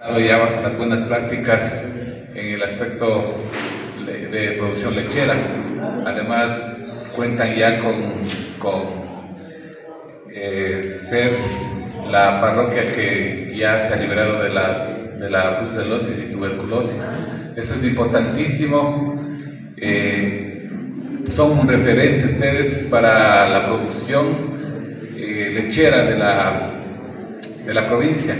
ya las buenas prácticas en el aspecto de producción lechera. Además, cuentan ya con, con eh, ser la parroquia que ya se ha liberado de la, de la brucelosis y tuberculosis. Eso es importantísimo. Eh, son un referente ustedes para la producción eh, lechera de la, de la provincia.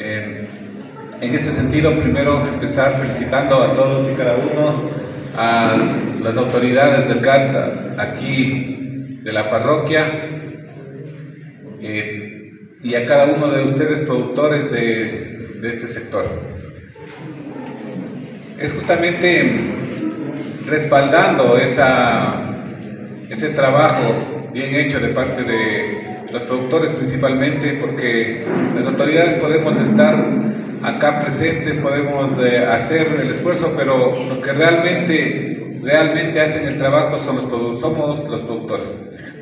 En ese sentido, primero empezar felicitando a todos y cada uno, a las autoridades del GAT aquí de la parroquia eh, y a cada uno de ustedes productores de, de este sector. Es justamente respaldando esa, ese trabajo bien hecho de parte de los productores principalmente, porque las autoridades podemos estar acá presentes podemos eh, hacer el esfuerzo, pero los que realmente, realmente hacen el trabajo son los somos los productores.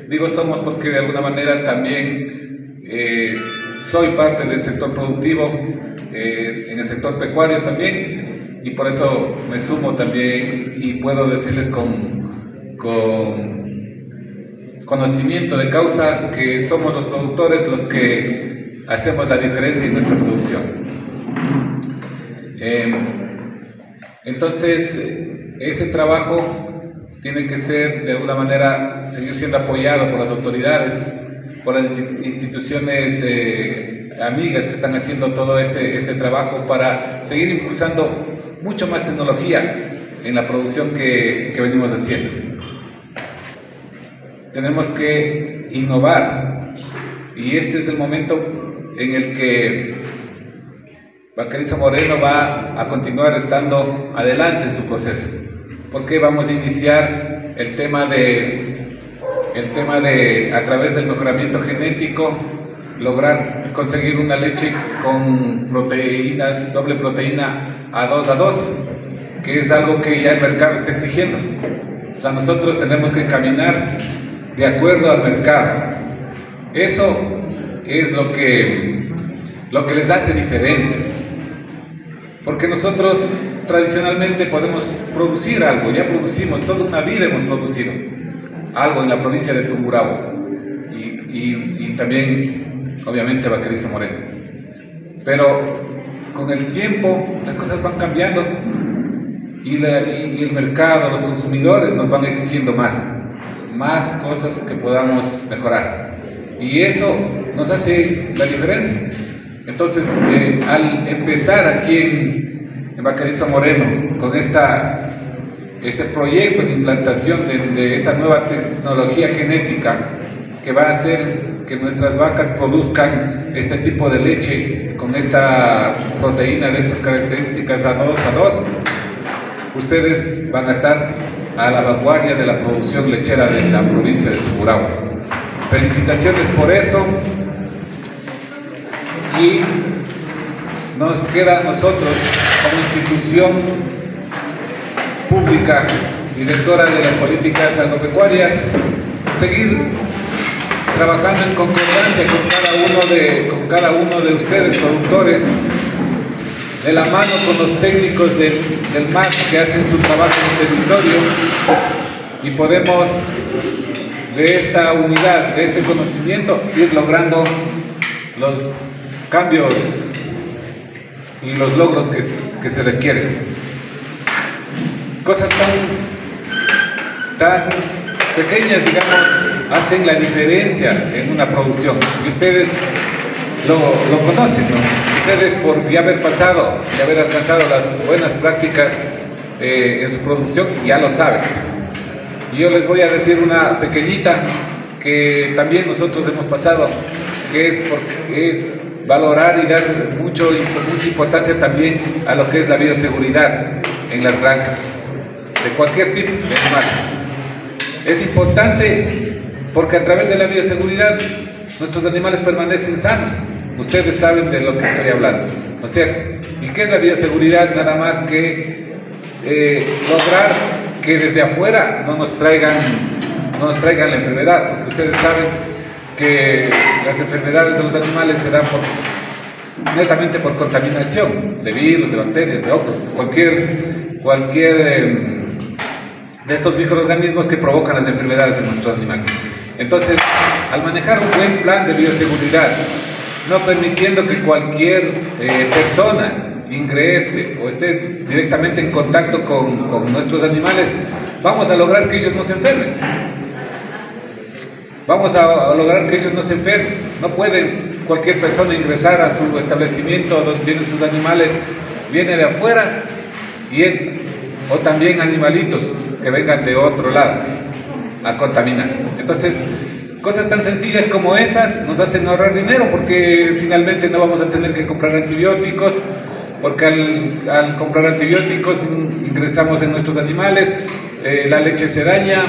Digo somos porque de alguna manera también eh, soy parte del sector productivo, eh, en el sector pecuario también, y por eso me sumo también y puedo decirles con, con conocimiento de causa que somos los productores los que hacemos la diferencia en nuestra producción. Em, entonces, ese trabajo tiene que ser, de alguna manera, seguir siendo apoyado por las autoridades, por las instituciones eh, amigas que están haciendo todo este, este trabajo para seguir impulsando mucho más tecnología en la producción que, que venimos haciendo. Tenemos que innovar y este es el momento en el que Bacariza Moreno va a continuar estando adelante en su proceso, porque vamos a iniciar el tema de, el tema de a través del mejoramiento genético, lograr conseguir una leche con proteínas, doble proteína A2 a 2, que es algo que ya el mercado está exigiendo. O sea, nosotros tenemos que caminar de acuerdo al mercado. Eso es lo que, lo que les hace diferentes. Porque nosotros tradicionalmente podemos producir algo, ya producimos, toda una vida hemos producido algo en la provincia de Tungurahua y, también, obviamente, Vaquerizo Moreno. Pero con el tiempo las cosas van cambiando y, y el mercado, los consumidores nos van exigiendo más, más cosas que podamos mejorar. Y eso nos hace la diferencia. Entonces, eh, al empezar aquí en, Bacarizo Moreno con esta, este proyecto de implantación de, esta nueva tecnología genética que va a hacer que nuestras vacas produzcan este tipo de leche con esta proteína de estas características A2 a 2, ustedes van a estar a la vanguardia de la producción lechera de la provincia de Tungurahua. Felicitaciones por eso y nos queda a nosotros como institución pública directora de las políticas agropecuarias seguir trabajando en concordancia con cada uno de, con cada uno de ustedes, productores, de la mano con los técnicos del, del MAC que hacen su trabajo en el territorio y podemos de esta unidad, de este conocimiento, ir logrando los cambios y los logros que, que se requieren. Cosas tan, tan pequeñas, digamos, hacen la diferencia en una producción. Ustedes lo, conocen, ¿no? Ustedes por ya haber pasado y haber alcanzado las buenas prácticas eh, en su producción ya lo saben. Yo les voy a decir una pequeñita que también nosotros hemos pasado, que es, porque es valorar y dar mucho, mucha importancia también a lo que es la bioseguridad en las granjas, de cualquier tipo de animal. Es importante porque a través de la bioseguridad nuestros animales permanecen sanos. Ustedes saben de lo que estoy hablando, ¿no es cierto? ¿Y qué es la bioseguridad? Nada más que eh, lograr que desde afuera no nos traigan no nos traigan la enfermedad, porque ustedes saben que las enfermedades de los animales se dan por netamente por contaminación de virus, de bacterias, de hongos, cualquier, cualquier em, de estos microorganismos que provocan las enfermedades en nuestros animales. Entonces, al manejar un buen plan de bioseguridad, no permitiendo que cualquier eh, persona ingrese o esté directamente en contacto con, con nuestros animales, vamos a lograr que ellos no se enfermen. Vamos a, lograr que ellos no se enfermen. No pueden cualquier persona ingresar a su establecimiento donde vienen sus animales, viene de afuera y o también animalitos que vengan de otro lado a contaminar. Entonces, cosas tan sencillas como esas nos hacen ahorrar dinero porque finalmente no vamos a tener que comprar antibióticos, porque al, comprar antibióticos ingresamos en nuestros animales, eh, la leche se daña,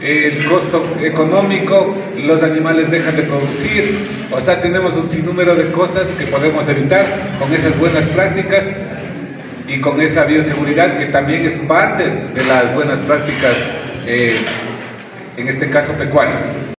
el costo económico, los animales dejan de producir, o sea, tenemos un sinnúmero de cosas que podemos evitar con esas buenas prácticas y con esa bioseguridad que también es parte de las buenas prácticas, eh, en este caso pecuarias.